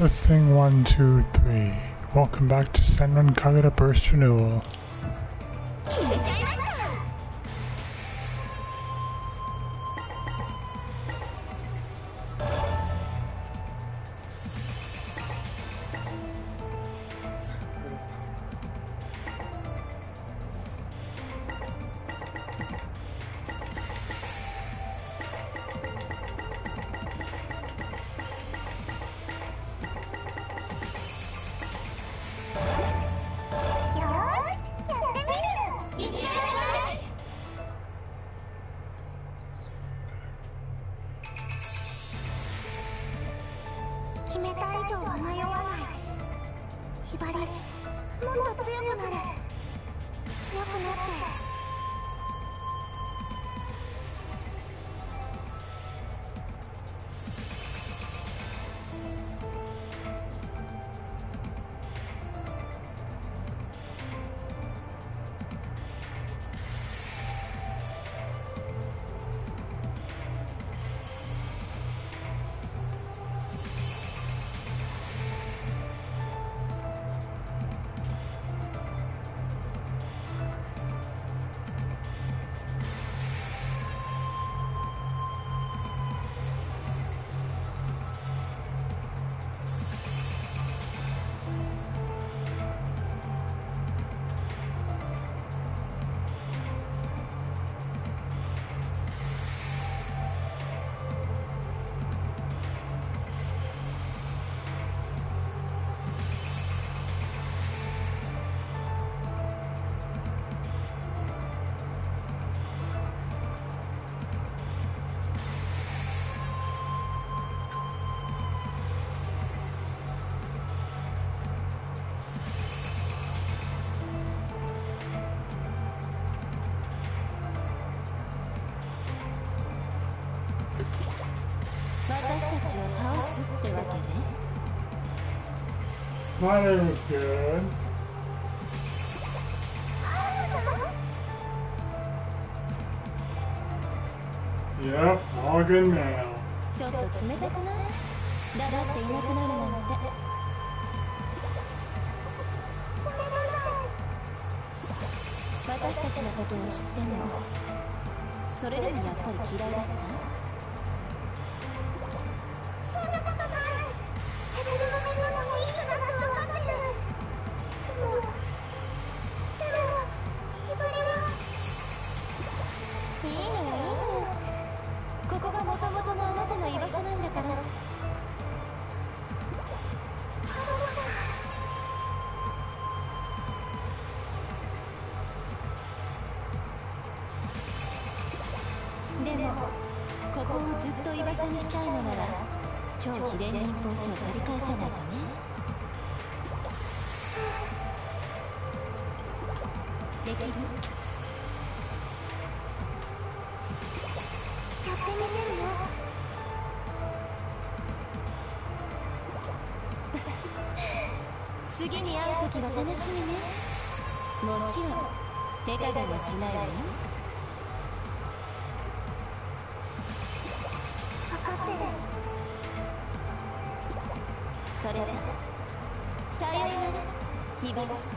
Testing one, two, three. Welcome back to Senran Kagura Burst Renewal. all good now. ちょっと冷たくない？だっていなくなるなんて。ごめんなさい私たちのことを知ってもそれでもやっぱり嫌いだった？それじゃ。さような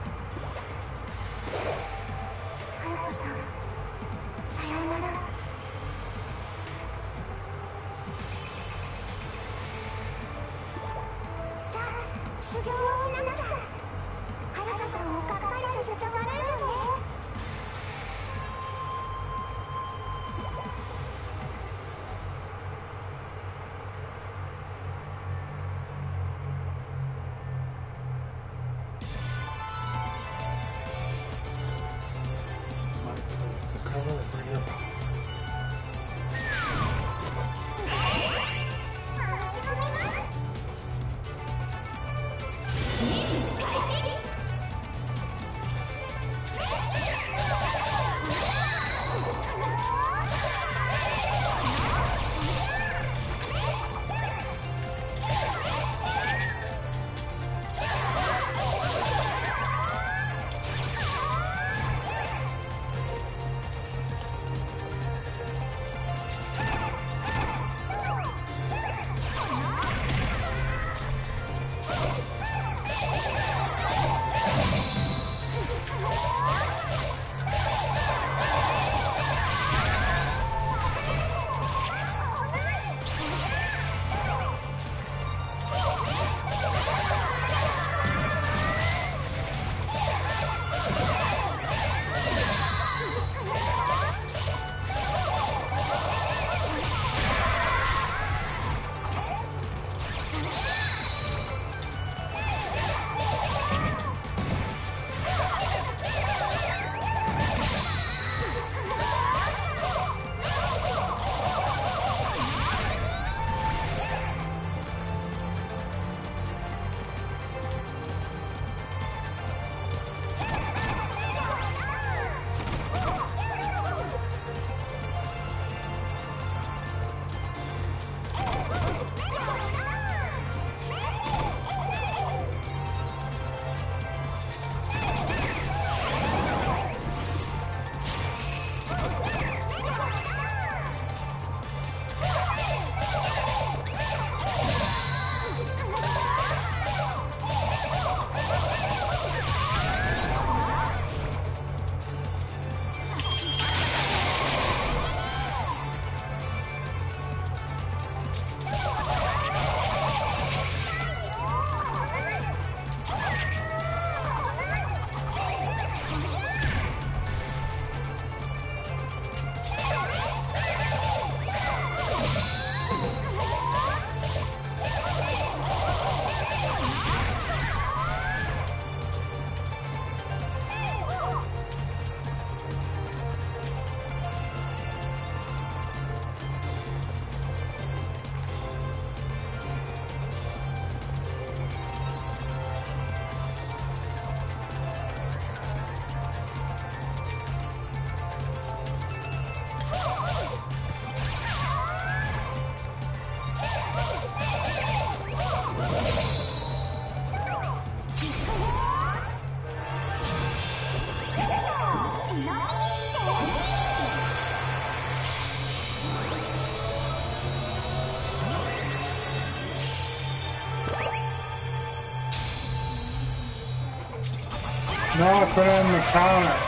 No, put it on the counter.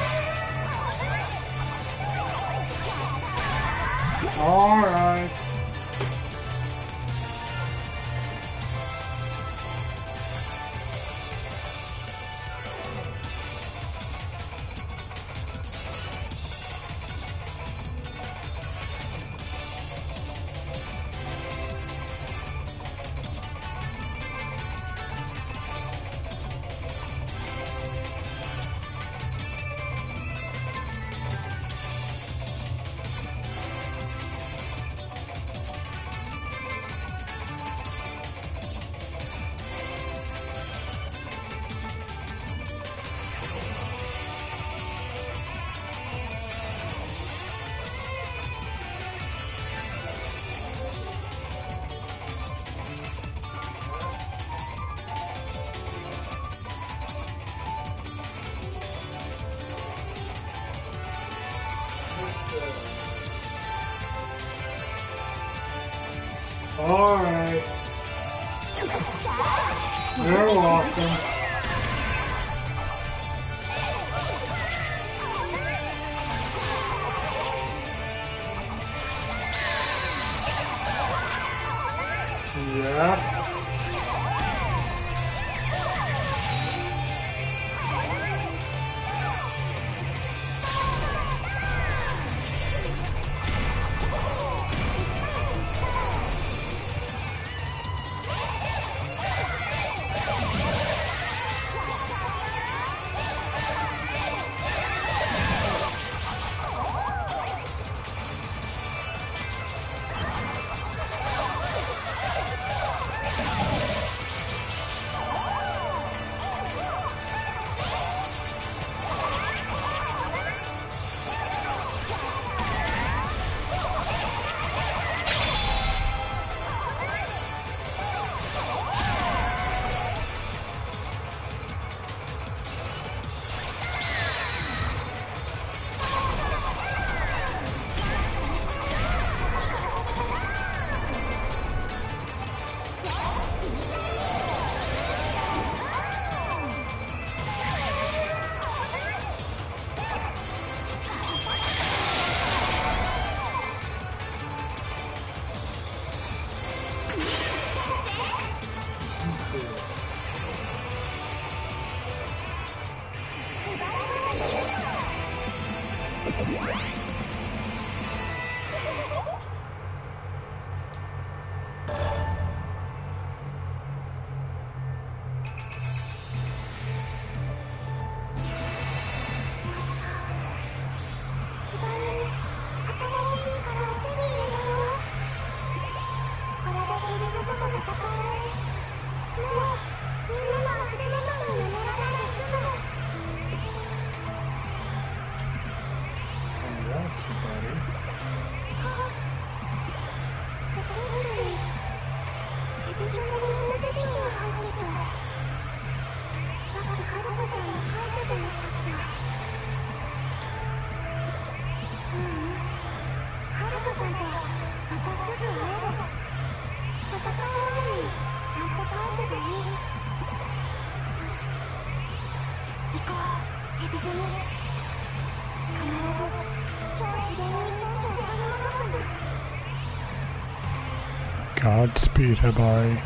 Godspeed, Hibari.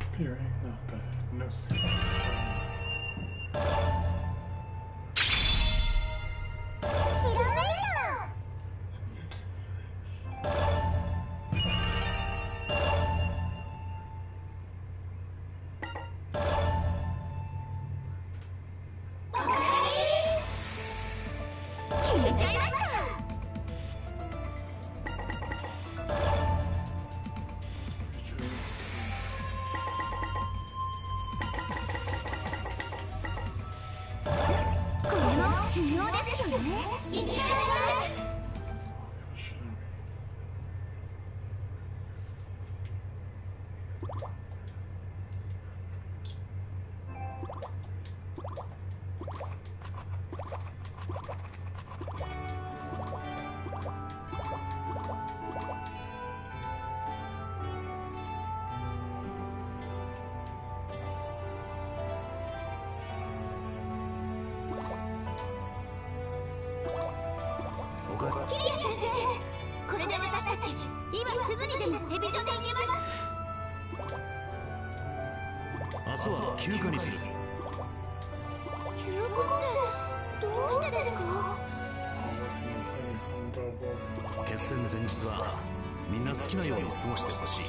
Appearing not bad. No たち今すぐにでもヘビ女で行けます。明日は休暇にする。休暇ってどうしてですか？決戦前日はみんな好きなように過ごしてほしい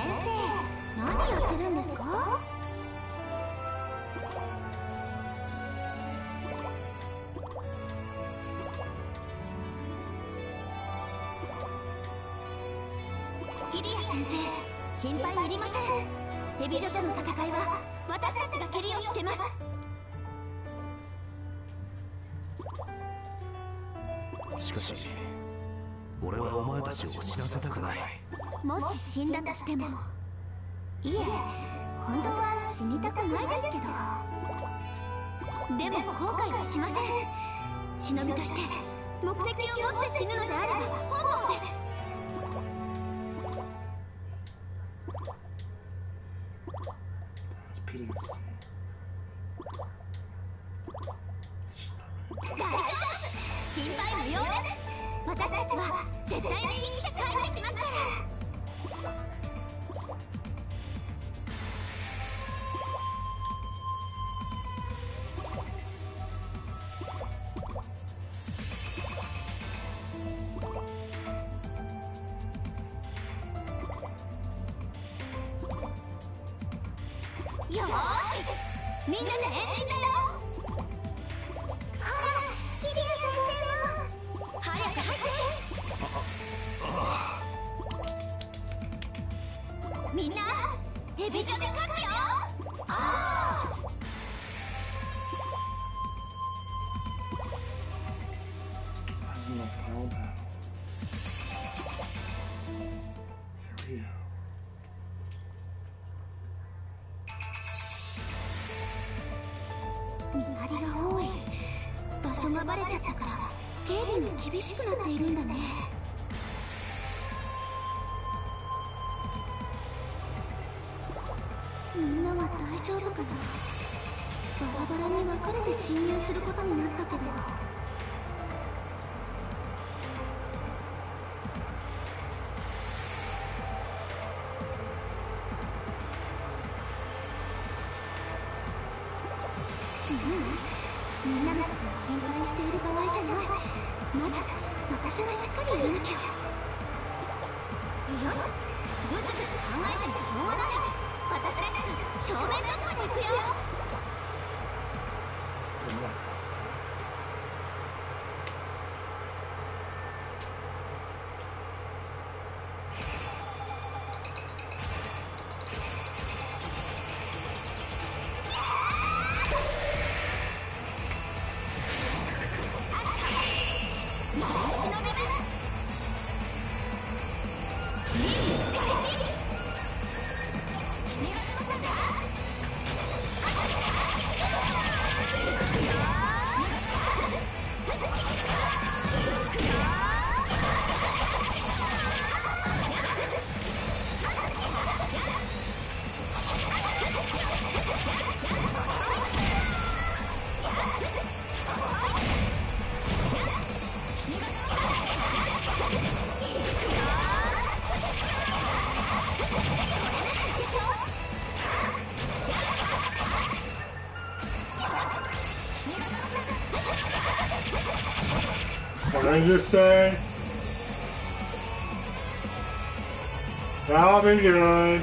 生何やってるんですか？キリア先生心配いりません。ヘビ女との戦いは私たちがケリをつけます。しかし俺はお前たちを死なせたくない。もし死んだとしてもいえ本当は死にたくないですけど。でも後悔はしません。忍びとして目的を持って死ぬのであれば本望です。バレちゃったから警備も厳しくなっているんだね。みんなは大丈夫かな？バラバラに分かれて侵入することになったけど。and just say, I'll be good.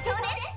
そうです。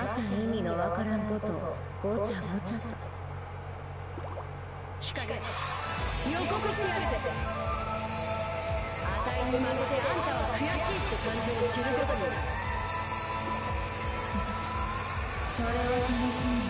また意味のわからんことをごちゃごちゃと。日陰予告してやるぜ。あたいに負けてあんたは悔しいって感じを知ることになるそれを楽しみ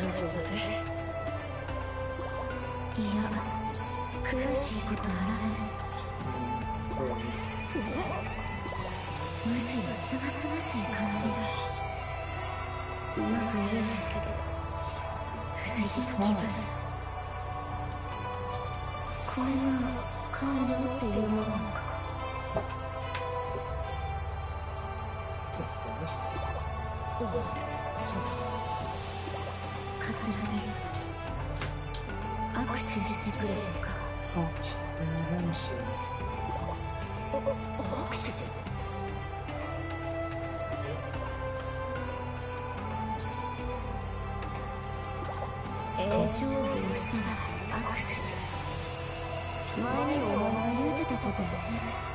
感情だぜ。いや悔しいことあらへんむしろすがすがしい感じが。うまく言えへんけど不思議な気分。これが感情っていうもんなんか。カええ勝負をしたら握手。前にお前が言うてたことやね。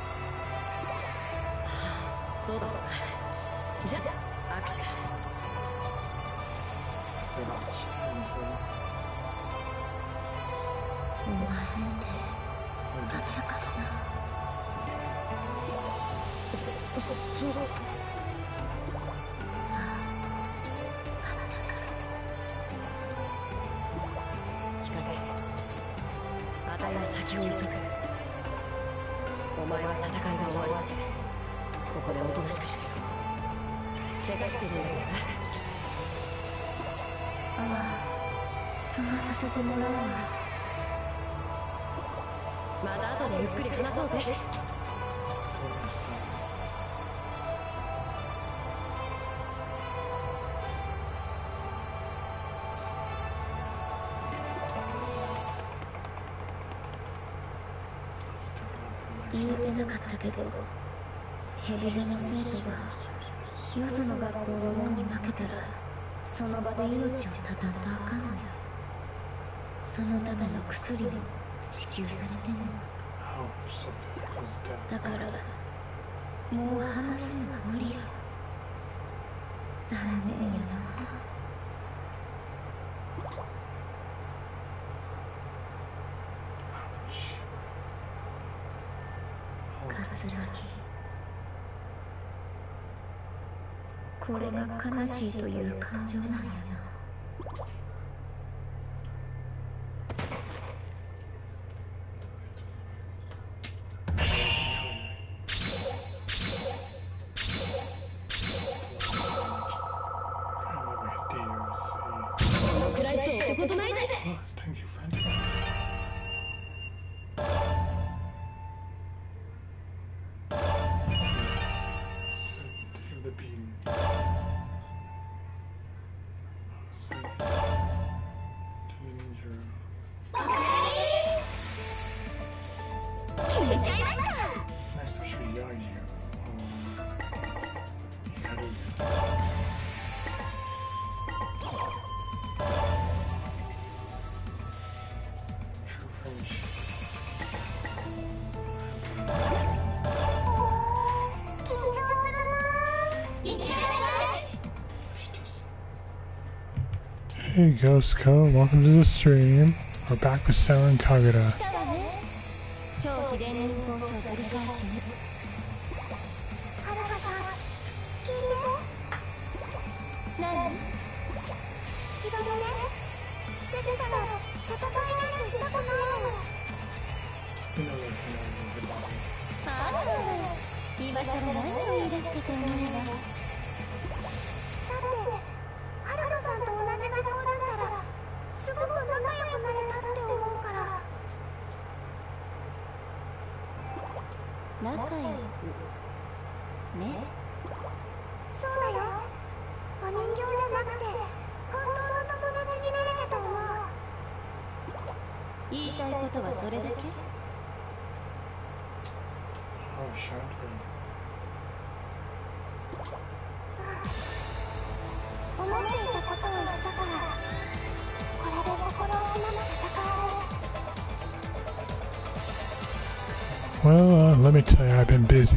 先を急ぐお前は戦いが終わるまでここでおとなしくしてろ怪我してるんだよなああそうさせて。もらうわまた後でゆっくり話そうぜなかったけどヘビ女の生徒がよその学校の門に負けたらその場で命を絶たんとあかんのよそのための薬も支給されてんの。だからもう話すのは無理や。残念やな桂木これが悲しいという感情なんや Hey Ghost Co, welcome to the stream. We're back with Selen Kagura.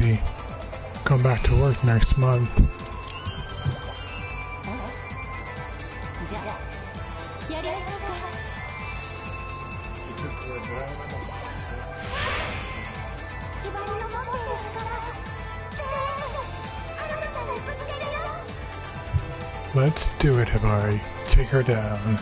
busy. Come back to work next month. Let's do it, Hibari. Take her down.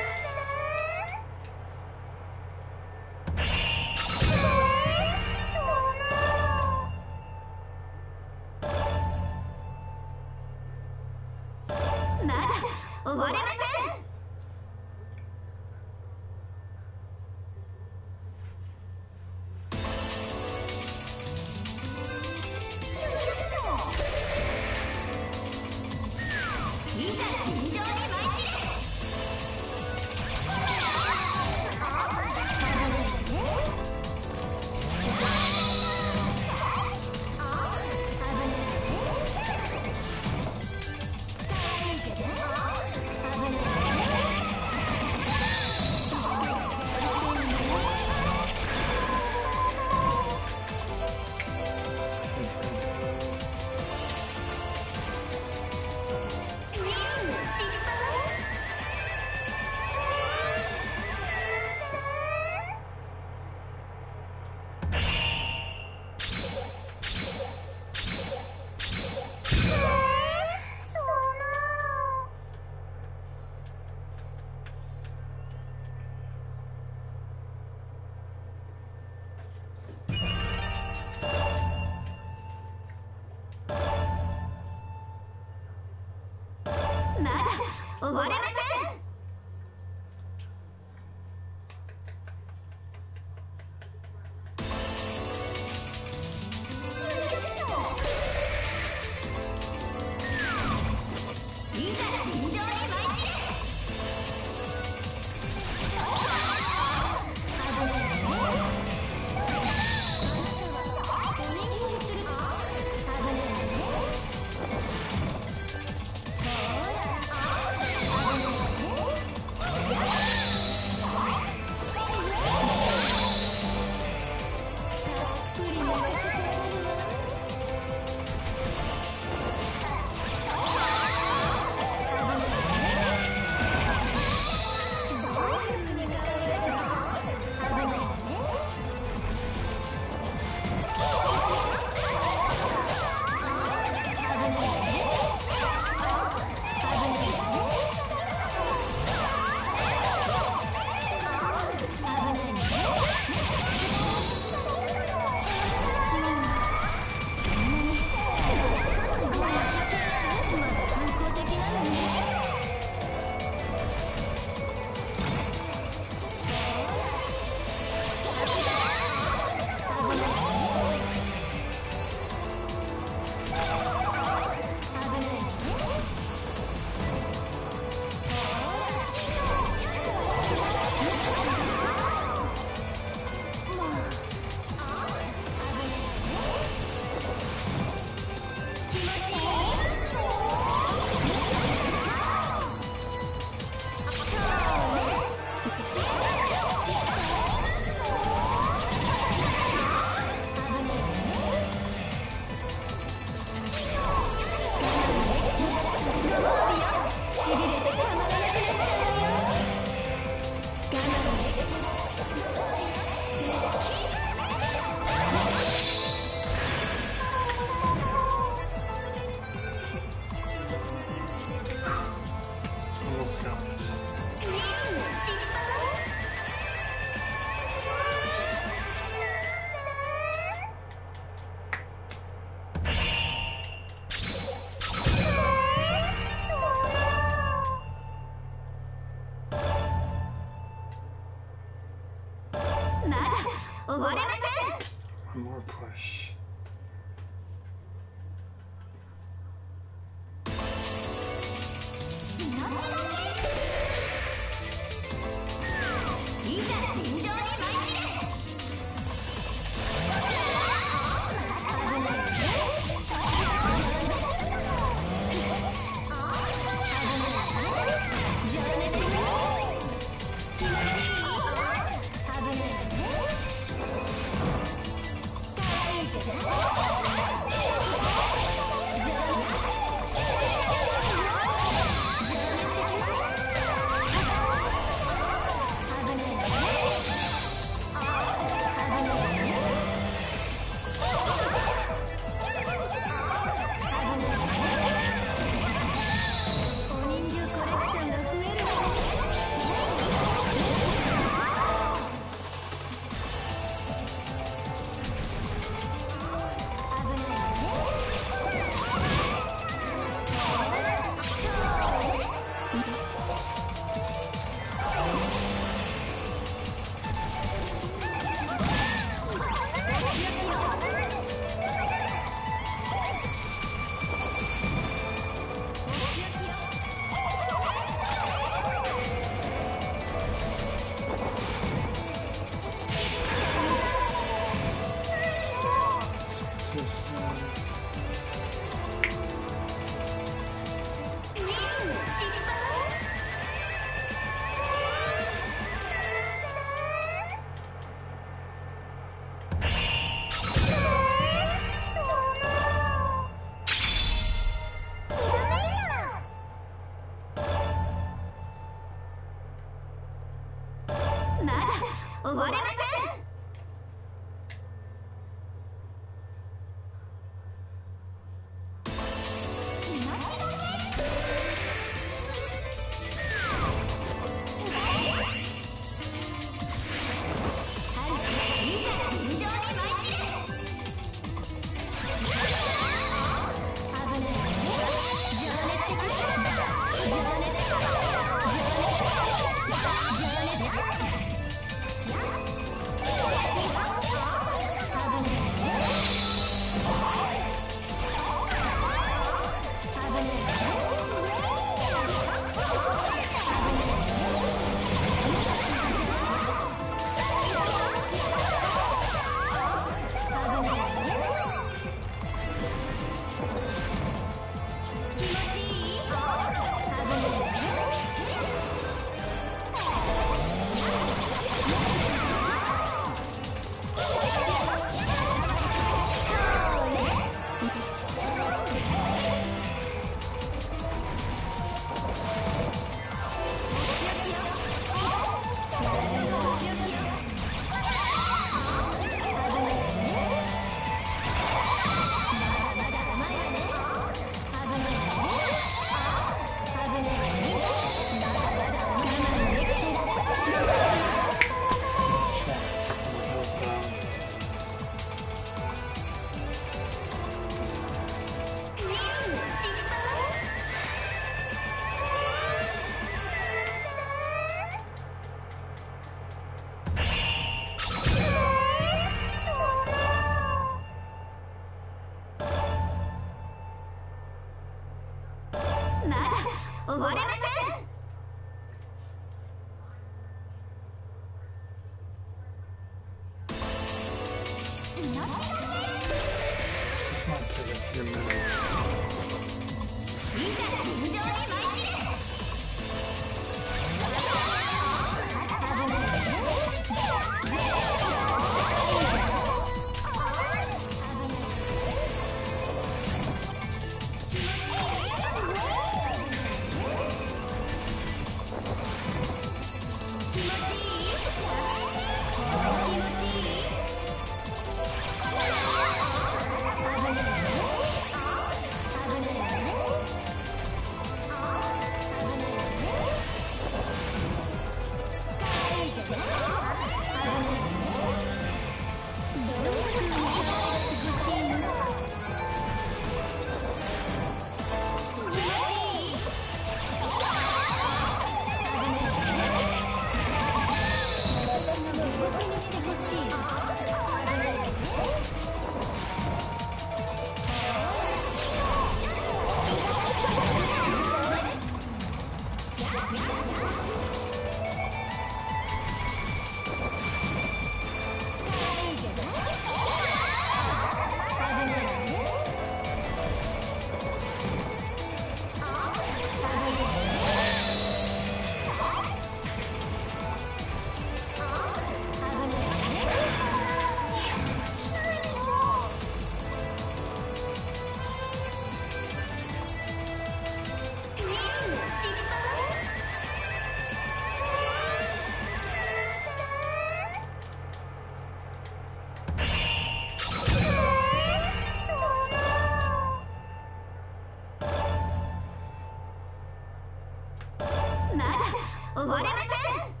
終われません。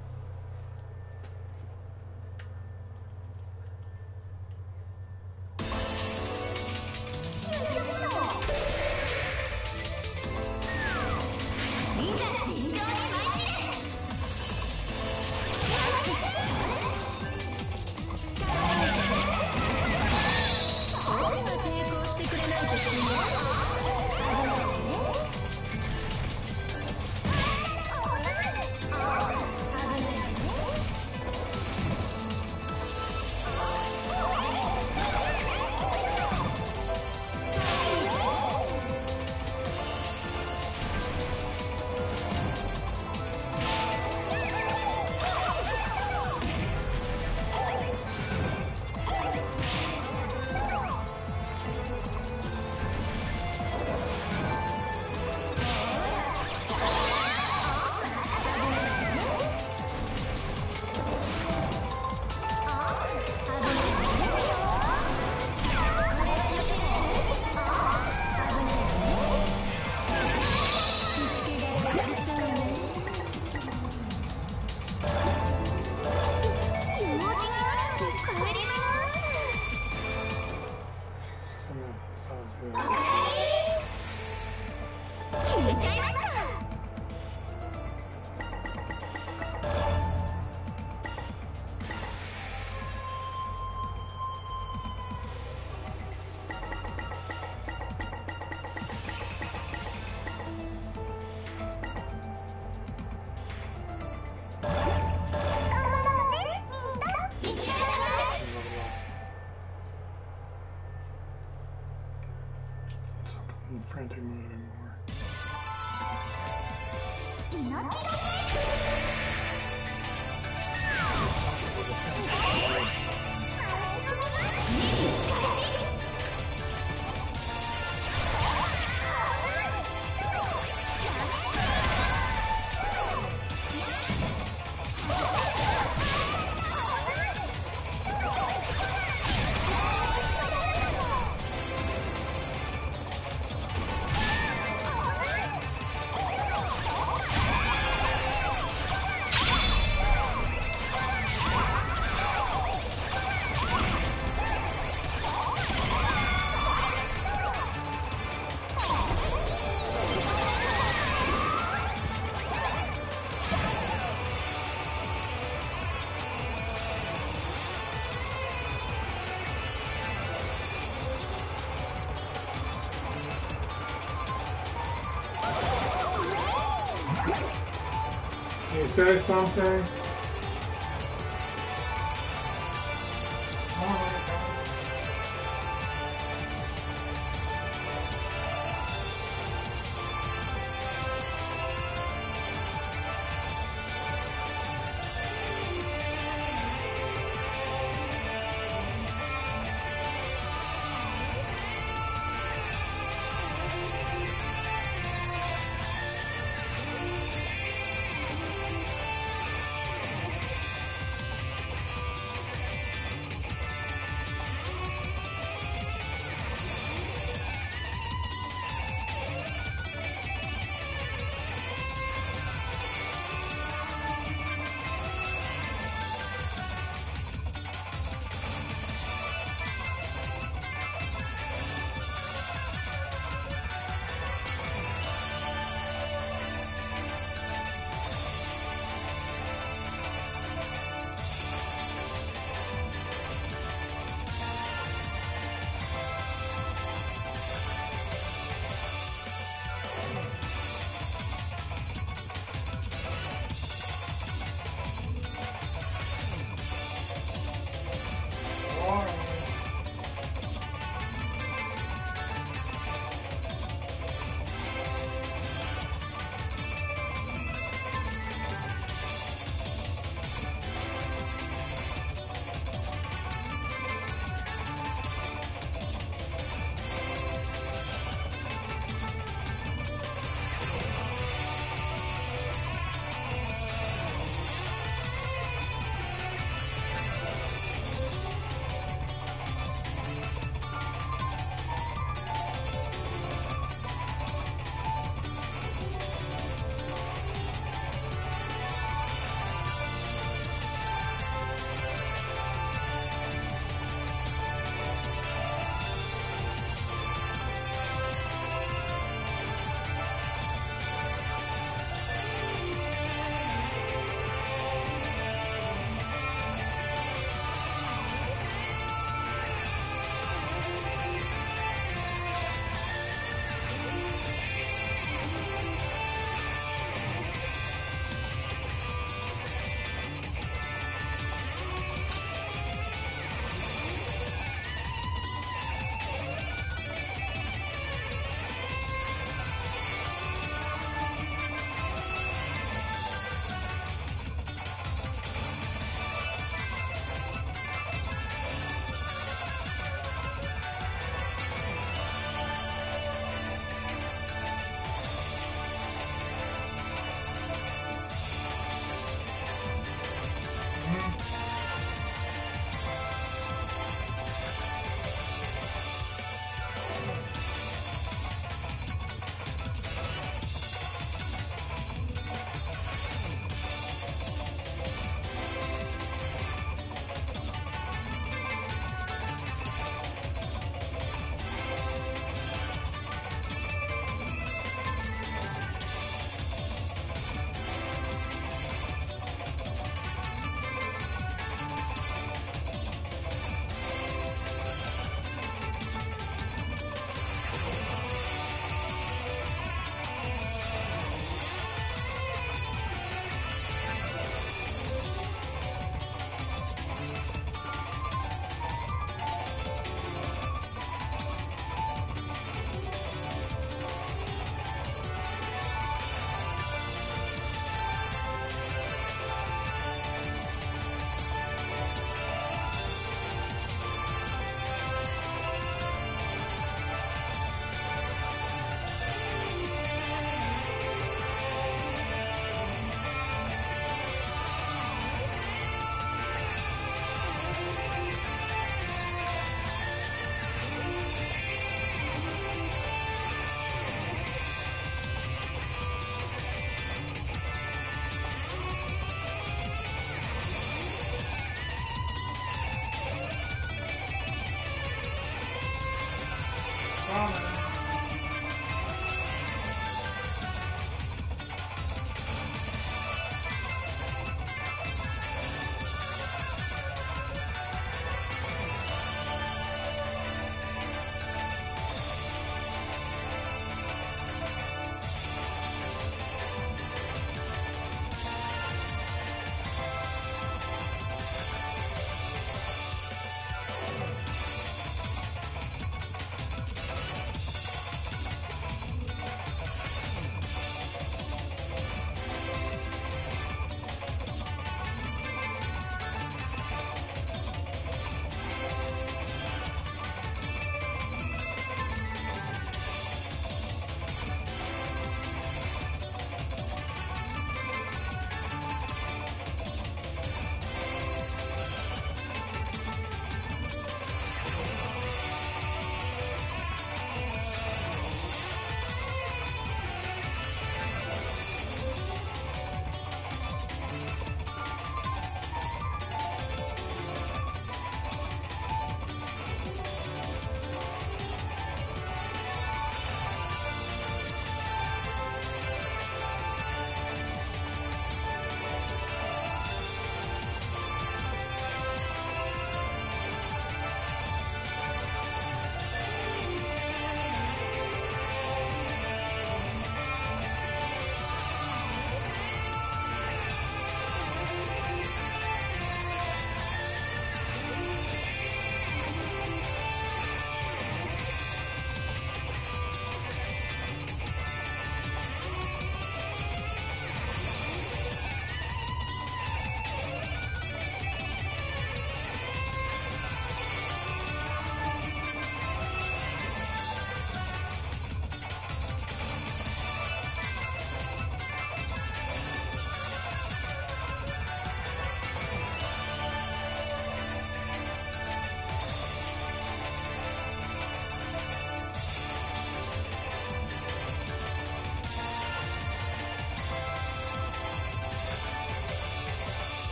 or something?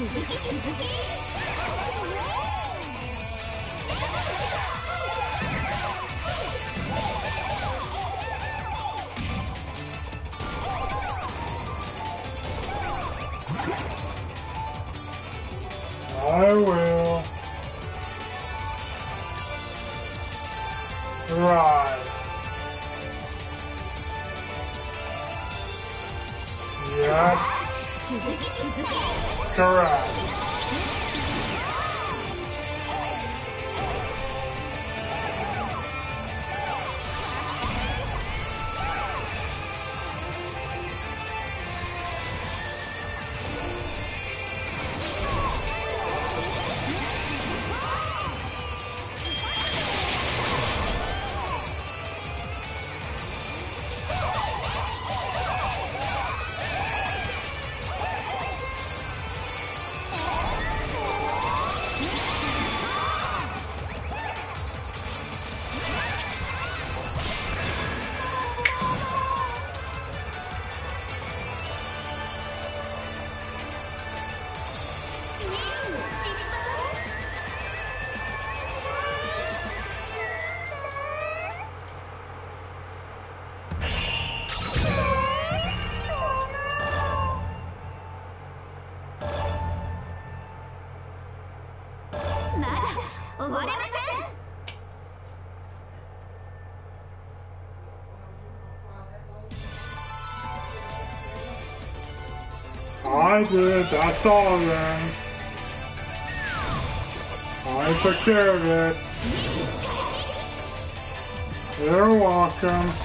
続き続き。That's all then. I took care of it. You're welcome.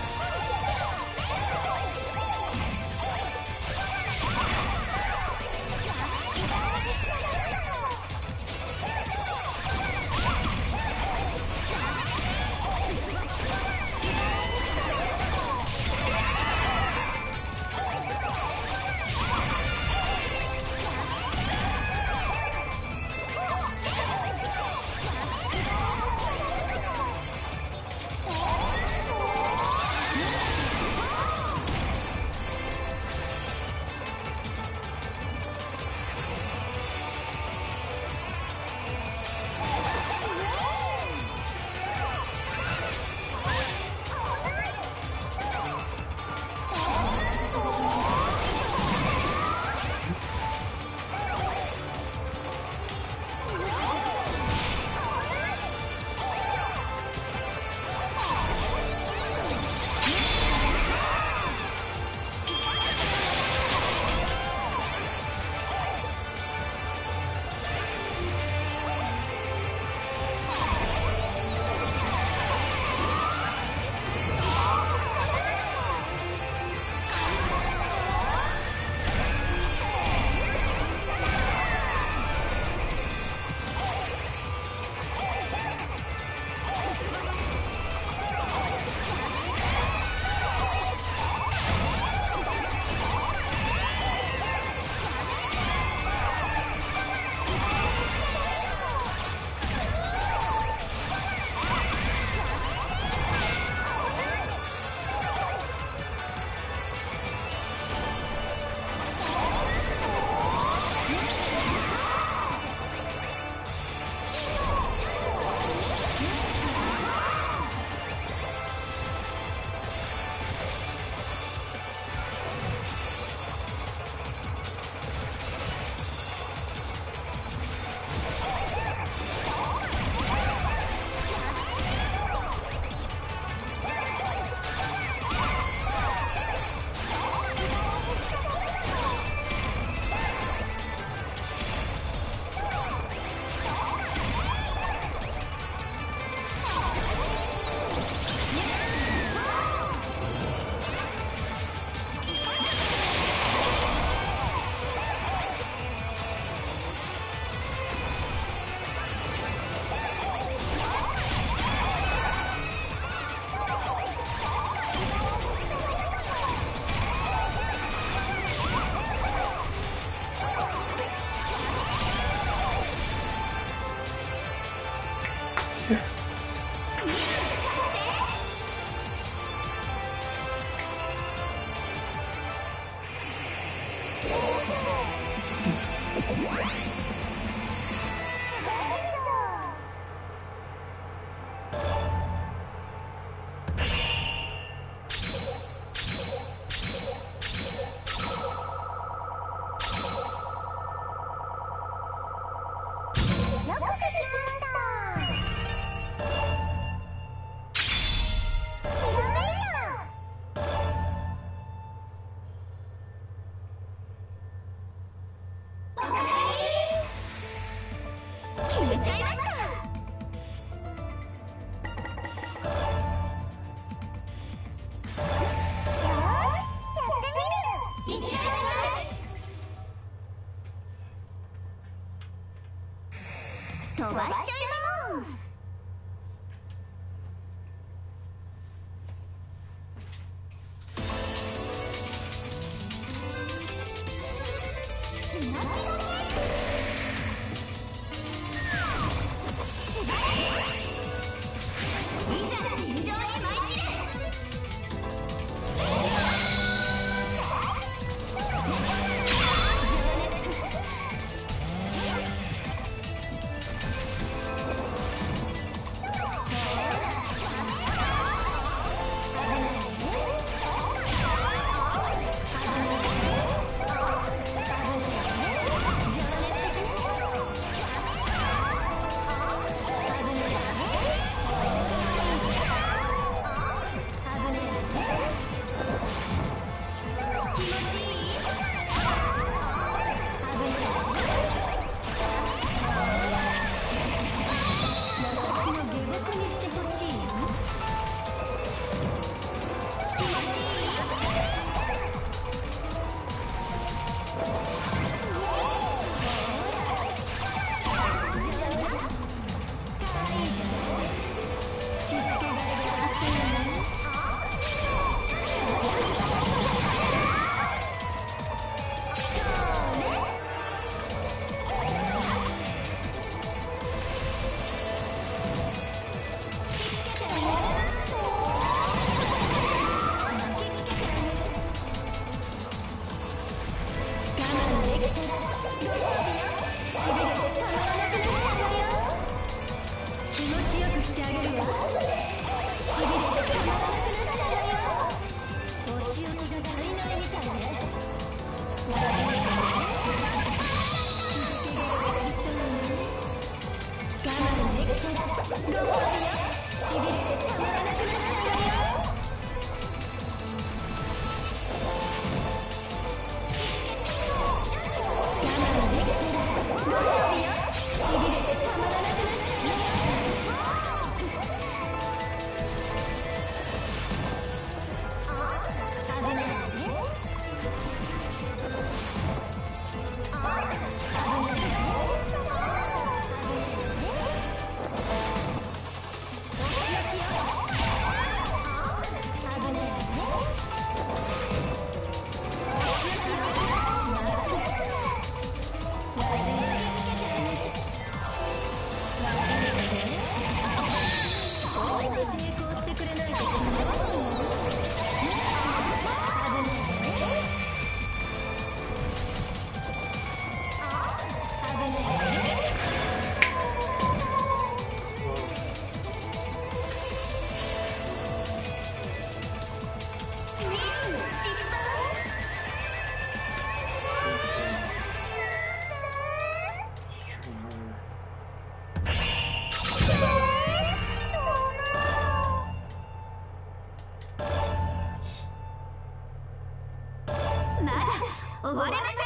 終われません